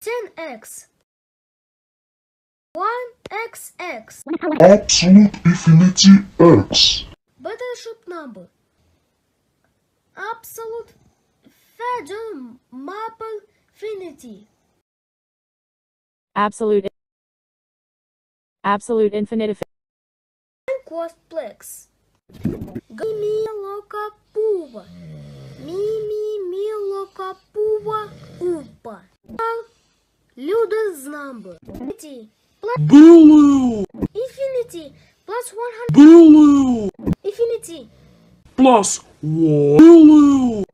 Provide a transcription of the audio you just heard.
10x 1xx Absolute infinity x. Battleship number. Absolute Federal Maple Infinity. Absolute absolute infinite Quadplex. Mimi Locapua Mimi Locapua Upa Luda's number Infinity plus Blue, Infinity plus 100 blue, Infinity plus one, blue,